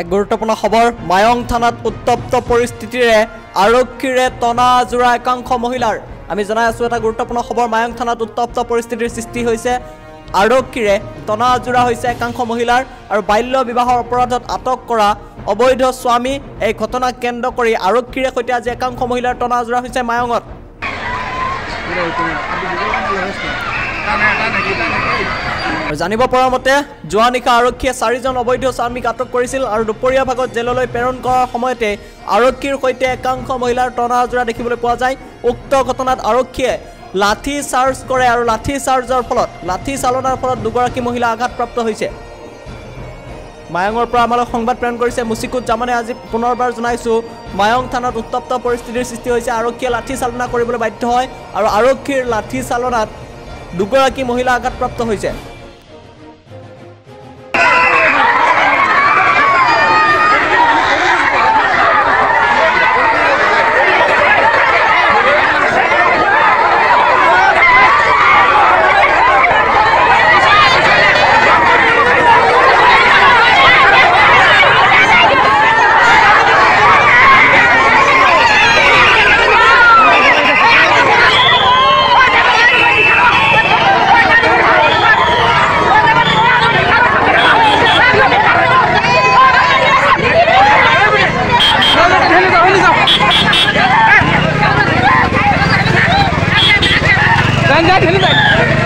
এক গুৰুত্বপূৰ্ণ খবৰ মায়ং থানাত উত্তপ্ত পৰিস্থিতিৰে আৰক্ষীৰে টনা আজোৰা একাংশ মহিলাৰ। আমি জনাই আছোঁ এটা গুৰুত্বপূৰ্ণ খবৰ মায়ং থানাত উত্তপ্ত পৰিস্থিতিৰ সৃষ্টি হৈছে। আৰক্ষীৰে টনা আজোৰা হৈছে একাংশ মহিলাৰ আৰু বাল্য বিবাহৰ অপৰাধত আটক কৰা অবৈধ স্বামী এই ঘটনাক কেন্দ্ৰ কৰি আৰক্ষীৰে সৈতে আজি একাংশ মহিলাৰ টনা আজোৰা হৈছে মায়ঙত। জানিব পৰা মতে যোৱা নিশা আৰক্ষীয়ে চাৰিজন অবৈধ স্বামীক আটক কৰিছিল আৰু দুপৰীয়া ভাগত জেললৈ প্ৰেৰণ কৰাৰ সময়তে আৰক্ষীৰ সৈতে একাংশ মহিলাৰ টনা আজোৰা দেখিবলৈ পোৱা যায়। উক্ত ঘটনাত আৰক্ষীয়ে লাঠি চাৰ্জ কৰে আৰু লাঠি চাৰ্জৰ ফলত লাঠি চালনাৰ ফলত দুগৰাকী মহিলা আঘাতপ্ৰাপ্ত হৈছে। মায়ঙৰ পৰা আমালৈ সংবাদ প্ৰেৰণ কৰিছে মুচিকুট। জামানে আজি পুনৰবাৰ জনাইছোঁ মায়ং থানাত উত্তপ্ত পৰিস্থিতিৰ সৃষ্টি হৈছে। আৰক্ষীয়ে লাঠি চালনা কৰিবলৈ বাধ্য হয় আৰু আৰক্ষীৰ লাঠি চালনাত দুগৰাকী মহিলা আঘাতপ্ৰাপ্ত হৈছে। Run back, run.